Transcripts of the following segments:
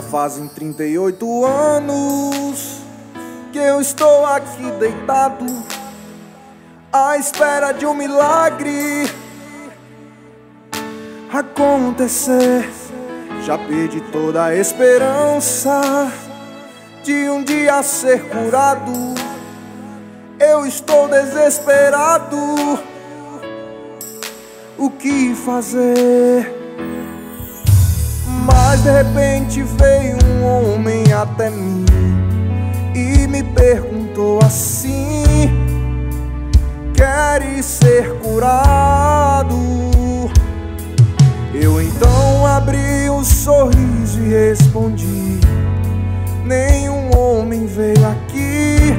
Já fazem 38 anos que eu estou aqui deitado à espera de um milagre acontecer. Já perdi toda a esperança de um dia ser curado. Eu estou desesperado. O que fazer? Mas de repente veio um homem até mim e me perguntou assim: Queres ser curado? Eu então abri um sorriso e respondi: Nenhum homem veio aqui,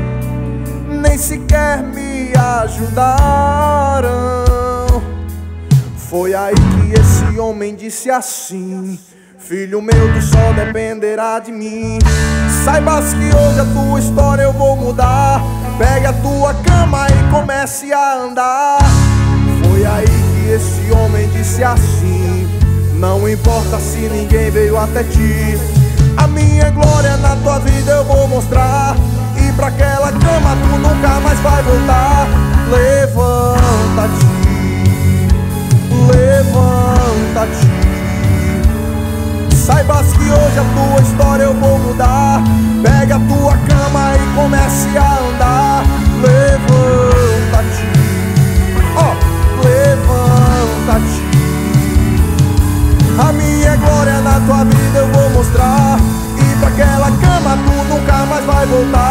nem sequer me ajudaram. Foi aí que esse homem disse assim. Filho meu, tu só dependerá de mim. Saibas que hoje a tua história eu vou mudar. Pegue a tua cama e comece a andar. Foi aí que esse homem disse assim: Não importa se ninguém veio até ti. A minha glória na tua vida eu vou mostrar. E pra aquela cama tu nunca mais vai voltar. Levanta-te, levanta-te. Saibas que hoje a tua história eu vou mudar. Pega a tua cama e comece a andar. Levanta-te, ó, oh, levanta-te. A minha glória na tua vida eu vou mostrar. E pra aquela cama tu nunca mais vai voltar.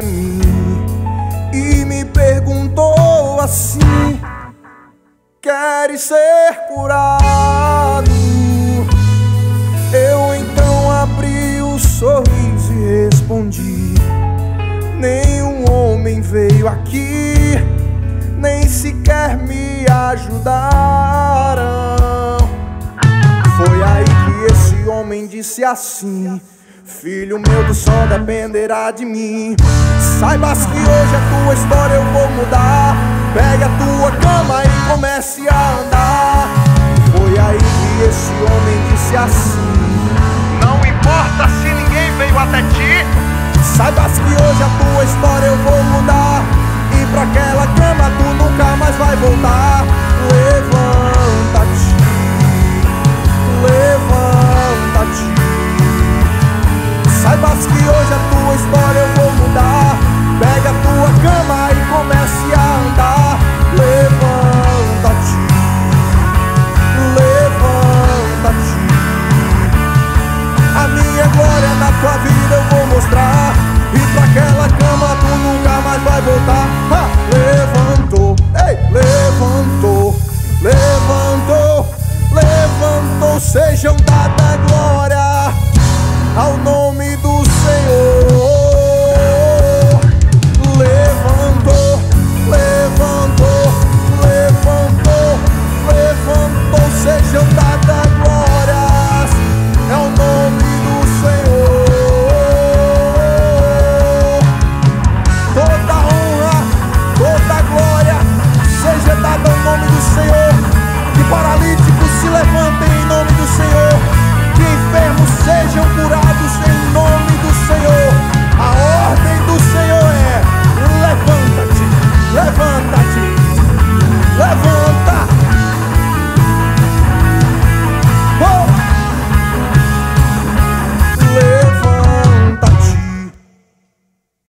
Até mim e me perguntou assim: Queres ser curado? Eu então abri o sorriso e respondi: Nenhum homem veio aqui, nem sequer me ajudaram. Foi aí que esse homem disse assim. Filho meu, do sol dependerá de mim. Saibas que hoje a tua história eu vou mudar. Pegue a tua cama e comece a andar. Foi aí que esse homem disse assim: Não importa se ninguém veio até ti. Saibas que hoje a tua história santo sejam dada glória ao nome dos